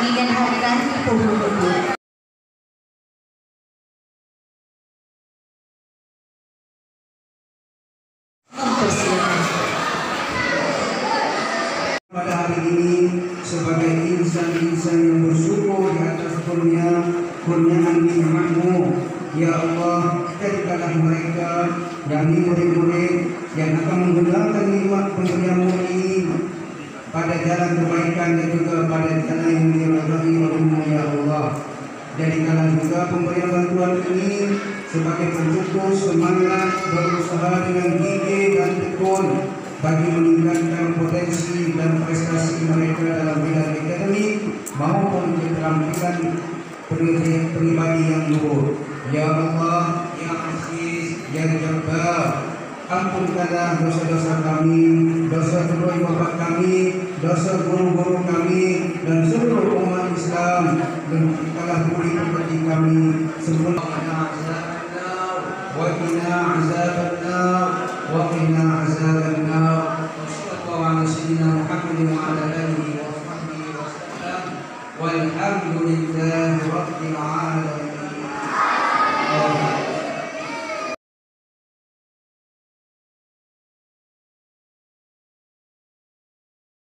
kehadiran Ibu Guru. Mempersilakan. pada hari ini sebagai insan-insan yang bersyukur di atas kurnia kurniaan nikmatmu ya Allah jadikanlah mereka ini murid-murid yang akan menggunakan nikmat pemberianmu ini jalan kebaikan dan juga pada jalan yang diridhai olehmu ya Allah jadikanlah juga pemberian bantuan ini sebagai pencukup semangat berusaha dengan gigih dan tekun bagi meningkatkan potensi dan prestasi mereka dalam bidang akademik maupun keterampilan pribadi yang luhur. Ya Allah, Ya Aziz, Ya Jabbar, ampunkanlah dosa-dosa kami, dosa kedua bapak kami, dosa guru-guru kami, dan seluruh umat Islam. Dan kalah budi kepada kami sebelum Allah azab Allah, wakilah azab Allah, wakilah azab